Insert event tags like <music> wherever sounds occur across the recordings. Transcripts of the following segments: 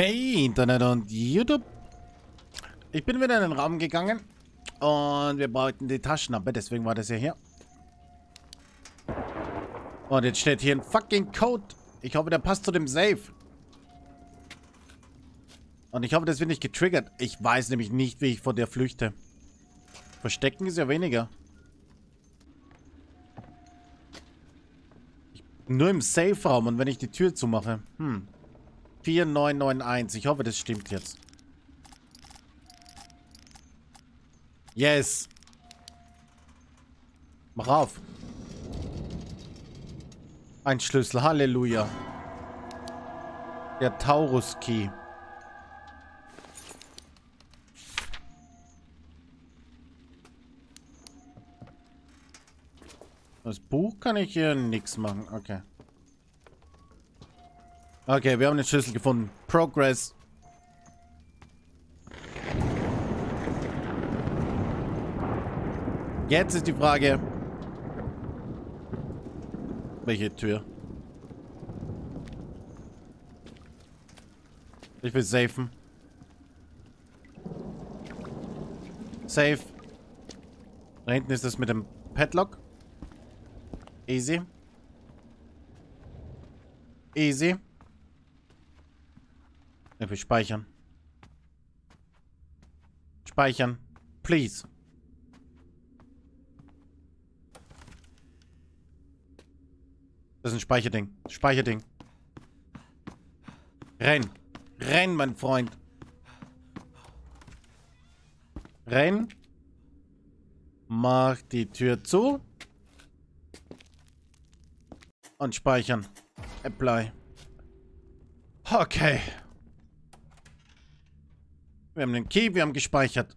Hey Internet und YouTube. Ich bin wieder in den Raum gegangen und wir brauchten die Taschenlampe, deswegen war das ja hier. Und jetzt steht hier ein fucking Code. Ich hoffe, der passt zu dem Safe. Und ich hoffe, das wird nicht getriggert. Ich weiß nämlich nicht, wie ich vor der flüchte. Verstecken ist ja weniger. Nur im Safe-Raum und wenn ich die Tür zumache. Hm. 4991. Ich hoffe, das stimmt jetzt. Yes. Mach auf. Ein Schlüssel. Halleluja. Der Taurus-Key. Das Buch kann ich hier nichts machen. Okay. Okay, wir haben den Schlüssel gefunden. Progress. Jetzt ist die Frage. Welche Tür? Ich will safen. Safe. Da hinten ist das mit dem Padlock. Easy. Easy. Will speichern. Speichern. Please. Das ist ein Speicherding. Speicherding. Renn. Renn, mein Freund. Renn. Mach die Tür zu. Und speichern. Apply. Okay. Wir haben den Key, wir haben gespeichert.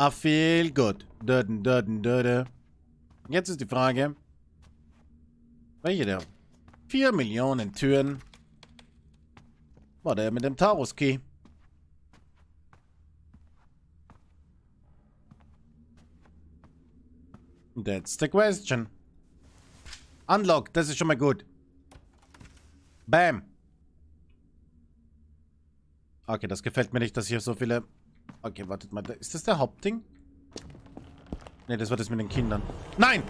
I feel good. Döden, döden, döde. Jetzt ist die Frage. Welche der? Vier Millionen Türen. War der mit dem Taurus Key? That's the question. Unlock, das ist schon mal gut. Bam. Okay, das gefällt mir nicht, dass hier so viele... Okay, wartet mal. Ist das der Hauptding? Ne, das war das mit den Kindern. Nein!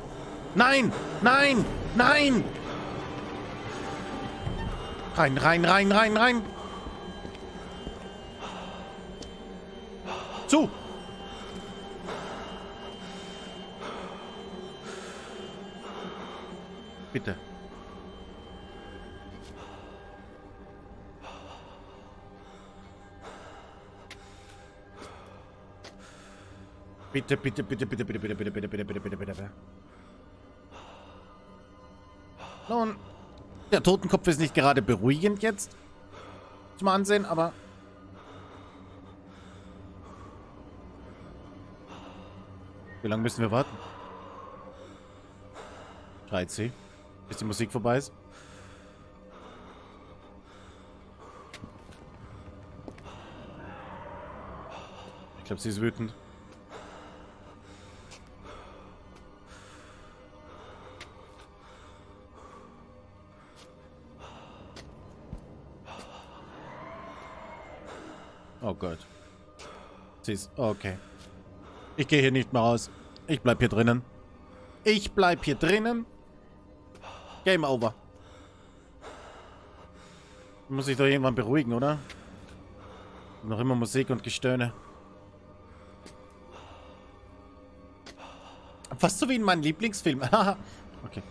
Nein! Nein! Nein! Rein, rein, rein, rein, rein! Zu! Bitte. Bitte, bitte, bitte, bitte, bitte, bitte, bitte, bitte, bitte, bitte, bitte, bitte. Nun, der Totenkopf ist nicht gerade beruhigend jetzt zum Ansehen, aber... Wie lange müssen wir warten? Schreit sie. Bis die Musik vorbei ist. Ich glaube, sie ist wütend. Ist... Okay. Ich gehe hier nicht mehr raus. Ich bleib hier drinnen. Ich bleib hier drinnen. Game over. Muss ich doch irgendwann beruhigen, oder? Noch immer Musik und Gestöhne. Fast so wie in meinem Lieblingsfilm. <laughs> okay.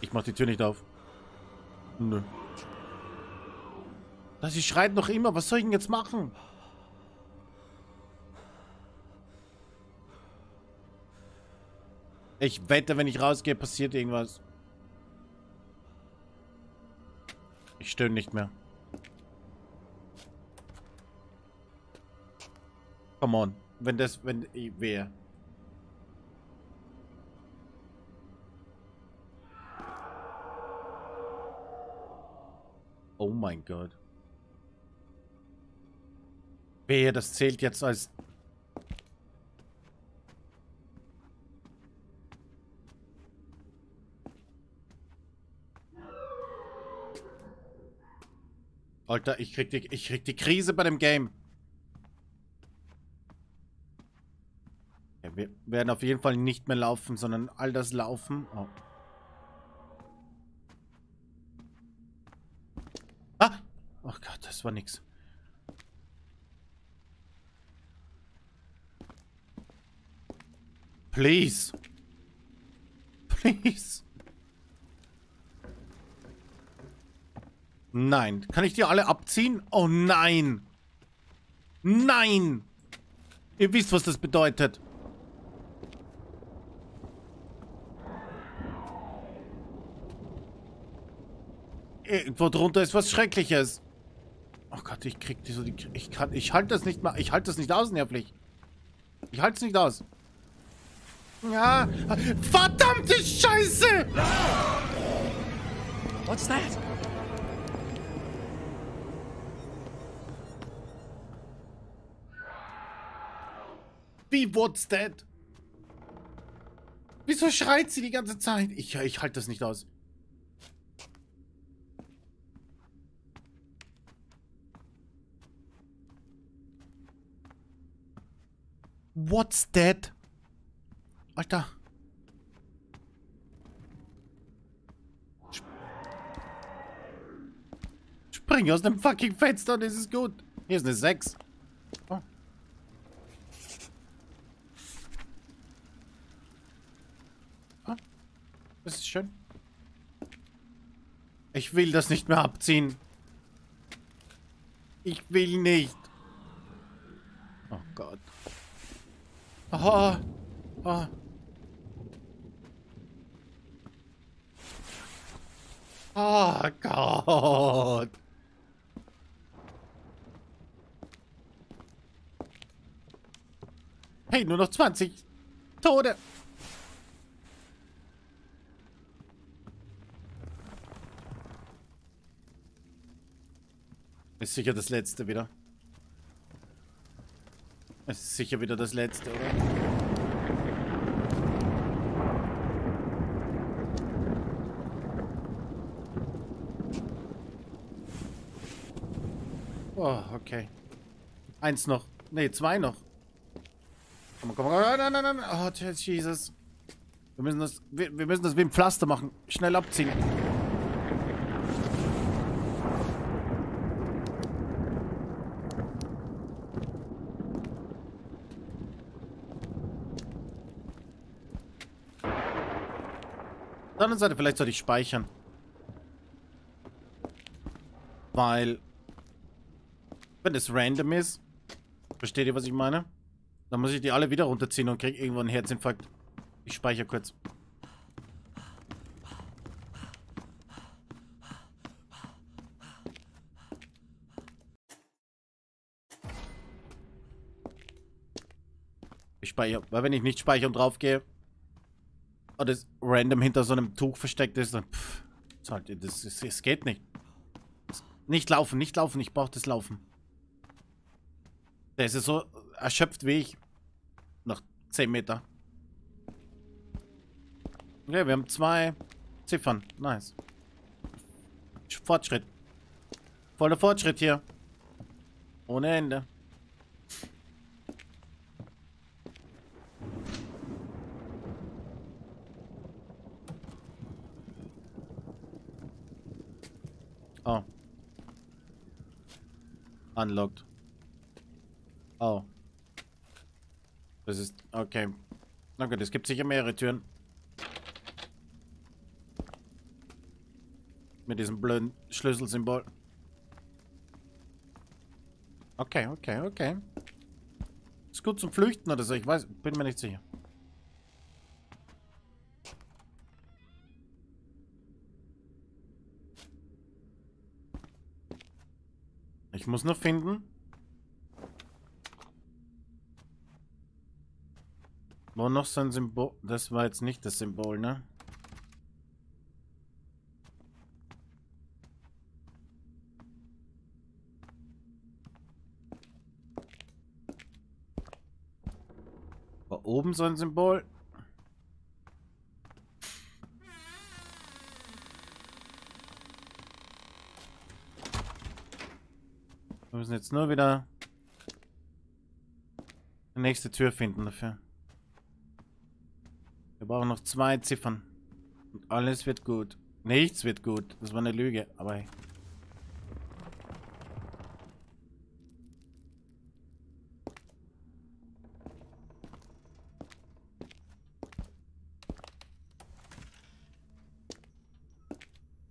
Ich mach die Tür nicht auf. Nö. Sie schreit noch immer. Was soll ich denn jetzt machen? Ich wette, wenn ich rausgehe, passiert irgendwas. Ich stöhne nicht mehr. Come on. Wenn das, wenn, wer? Oh mein Gott. Wehe, das zählt jetzt als... Alter, ich krieg, die, ich krieg die Krise bei dem Game. Ja, wir werden auf jeden Fall nicht mehr laufen, sondern all das Laufen. Oh. Ah! Oh Gott, das war nix. Please. Please. Nein. Kann ich die alle abziehen? Oh nein. Nein. Ihr wisst, was das bedeutet. Irgendwo drunter ist was Schreckliches. Oh Gott, ich krieg die so die. Ich kann. Ich halte das nicht mal. Ich halte das nicht aus, nervlich. Ich halte es nicht aus. Ja. Verdammte Scheiße! What's that? Wie, what's that? Wieso schreit sie die ganze Zeit? Ich, ich halte das nicht aus. What's that? Alter. Sp Spring aus dem fucking Fenster und es ist gut. Hier ist eine 6. Schön. Ich will das nicht mehr abziehen. Ich will nicht. Oh Gott. Oh. Oh. Oh Gott. Hey, nur noch 20 Tode. Ist sicher das letzte wieder. Ist sicher wieder das letzte, oder? Oh, okay. Eins noch. Ne, zwei noch. Komm, komm, komm. Nein, nein, nein. Oh, Jesus. Wir müssen das, wir, wir müssen das wie ein Pflaster machen. Schnell abziehen. Anderen Seite, vielleicht sollte ich speichern. Weil wenn das random ist, versteht ihr, was ich meine? Dann muss ich die alle wieder runterziehen und krieg irgendwann einen Herzinfarkt. Ich speichere kurz. Ich speichere, weil wenn ich nicht speichere und drauf es random hinter so einem Tuch versteckt ist, dann pff, das, das, das geht nicht. Nicht laufen, nicht laufen, ich brauche das Laufen. Der ist so erschöpft wie ich. Nach 10 Meter. Okay, wir haben zwei Ziffern. Nice. Fortschritt. Voller Fortschritt hier. Ohne Ende. Oh. Unlocked. Oh. Das ist... Okay. Na gut, es gibt sicher mehrere Türen. Mit diesem blöden Schlüsselsymbol. Okay, okay, okay. Ist gut zum Flüchten oder so, ich weiß, bin mir nicht sicher. Ich muss nur finden, Wo noch so ein Symbol? Das war jetzt nicht das Symbol, ne? War oben so ein Symbol? Wir müssen jetzt nur wieder die nächste Tür finden dafür. Wir brauchen noch zwei Ziffern. Und alles wird gut. Nichts wird gut. Das war eine Lüge, aber hey.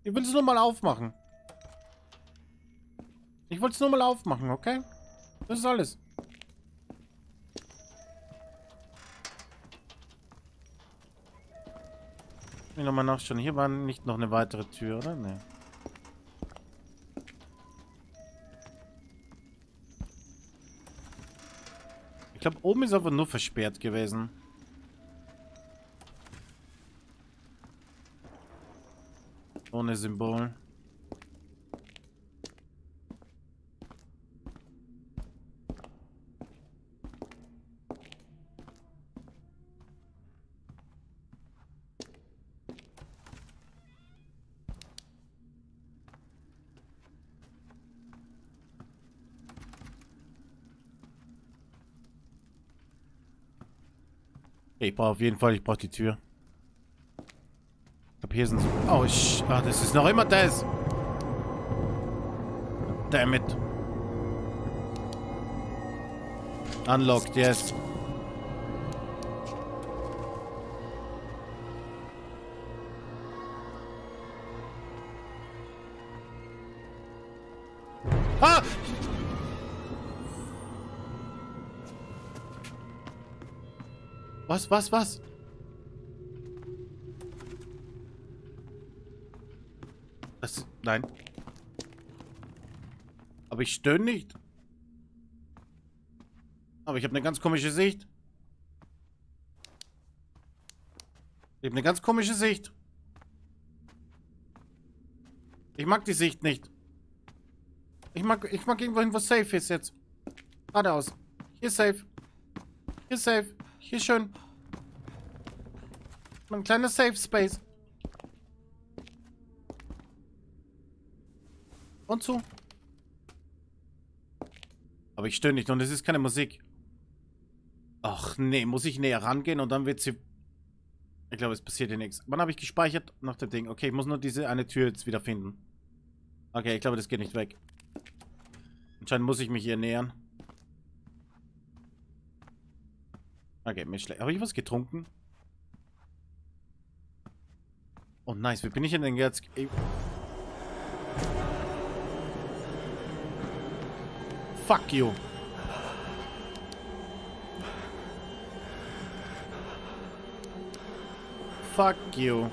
Ich will es nur mal aufmachen. Ich wollte es nur mal aufmachen, okay? Das ist alles. Ich nochmal nachschauen. Hier war nicht noch eine weitere Tür, oder? Nee. Ich glaube, oben ist aber nur versperrt gewesen. Ohne Symbol. Ich brauche auf jeden Fall, ich brauche die Tür. Ich glaube, hier sind. Oh, sch ah, das ist noch immer das. Damn it. Unlocked, yes. Ah! Was, was, was? Das, nein. Aber ich stöhne nicht. Aber ich habe eine ganz komische Sicht. Ich habe eine ganz komische Sicht. Ich mag die Sicht nicht. Ich mag, ich mag irgendwo hin, wo safe ist jetzt. Geradeaus. Hier ist safe. Hier ist safe. Hier schön. Ein kleiner Safe Space. Und zu. Aber ich störe nicht und es ist keine Musik. Ach nee, muss ich näher rangehen und dann wird sie... Ich glaube, es passiert hier nichts. Wann habe ich gespeichert? Nach dem Ding. Okay, ich muss nur diese eine Tür jetzt wieder finden. Okay, ich glaube, das geht nicht weg. Anscheinend muss ich mich hier nähern. Okay, mir schlecht. Habe ich was getrunken? Oh, nice. Wie bin ich denn jetzt? Fuck you. Fuck you.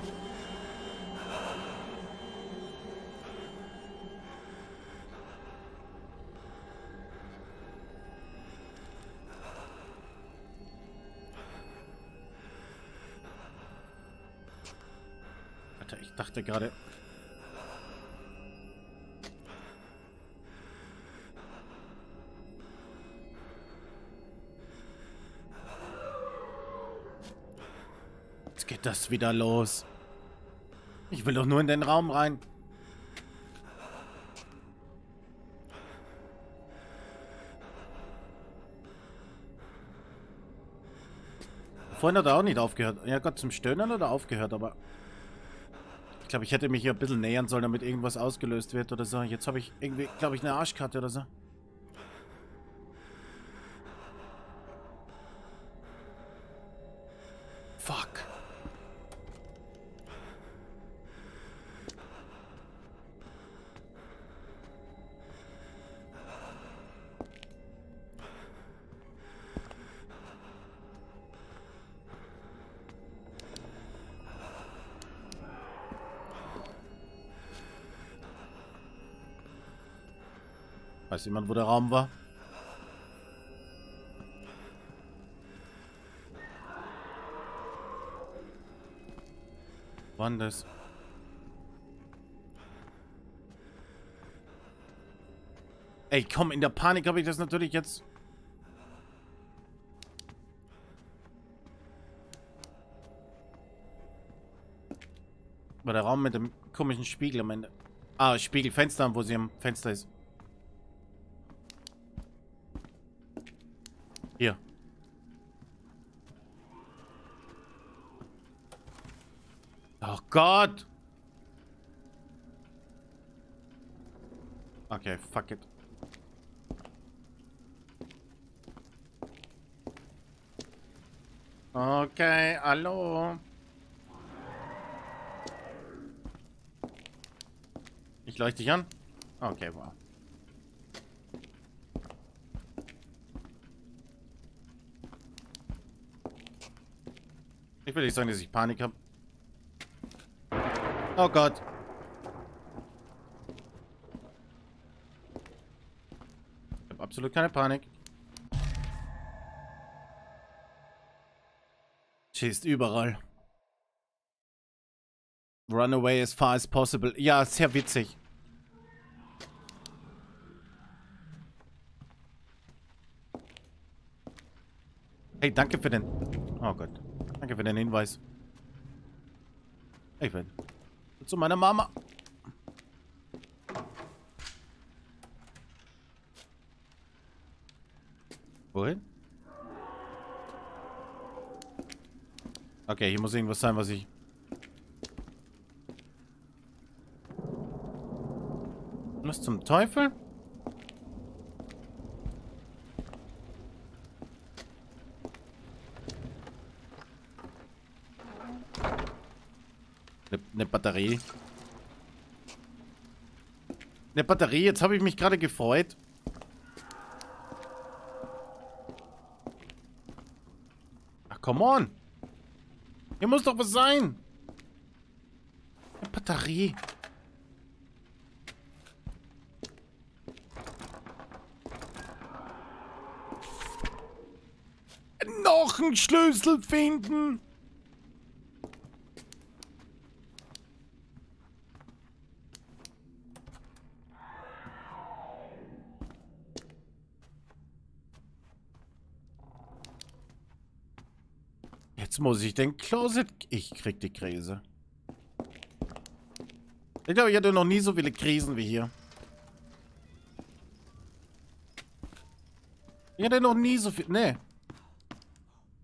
Dachte gerade... Jetzt geht das wieder los. Ich will doch nur in den Raum rein. Vorhin hat er auch nicht aufgehört. Ja Gott, zum Stöhnen hat er aufgehört, aber... Ich glaube, ich hätte mich hier ein bisschen nähern sollen, damit irgendwas ausgelöst wird oder so. Jetzt habe ich irgendwie, glaube ich, eine Arschkarte oder so. Fuck. Weiß jemand, wo der Raum war? Wann das? Ey, komm, in der Panik habe ich das natürlich jetzt... War der Raum mit dem komischen Spiegel am Ende. Ah, Spiegelfenster, wo sie am Fenster ist. Gott! Okay, fuck it. Okay, hallo. Ich leuchte dich an. Okay, wow. Ich will nicht sagen, dass ich Panik habe. Oh Gott. Ich habe absolut keine Panik. Ist überall. Run away as far as possible. Ja, sehr witzig. Hey, danke für den... Oh Gott. Danke für den Hinweis. Ich will zu meiner Mama. Wohin? Okay, hier muss irgendwas sein, was ich... Was zum Teufel? Eine, eine Batterie. Eine Batterie, jetzt habe ich mich gerade gefreut. Ach, come on. Hier muss doch was sein. Eine Batterie. Noch einen Schlüssel finden. Jetzt muss ich den Closet... Ich krieg die Krise. Ich glaube, ich hatte noch nie so viele Krisen wie hier. Ich hatte noch nie so viel... Nee.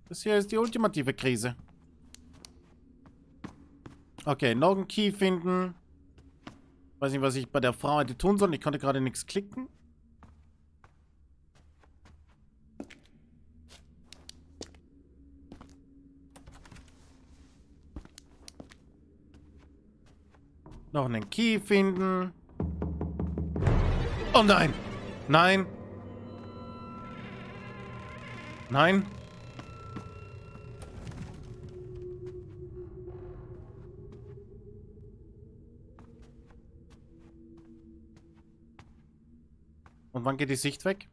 Das hier ist die ultimative Krise. Okay, noch einen Key finden. Weiß nicht, was ich bei der Frau hätte tun sollen. Ich konnte gerade nichts klicken. Noch einen Key finden. Oh nein! Nein! Nein! Und wann geht die Sicht weg?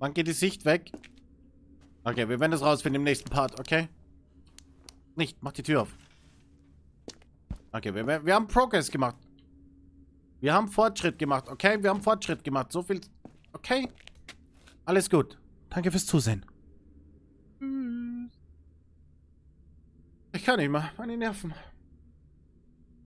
Wann geht die Sicht weg? Okay, wir werden das rausfinden im nächsten Part, okay? Nicht, mach die Tür auf. Okay, wir, wir haben Progress gemacht. Wir haben Fortschritt gemacht, okay? Wir haben Fortschritt gemacht. So viel... Okay? Alles gut. Danke fürs Zusehen. Ich kann nicht mehr. Meine Nerven.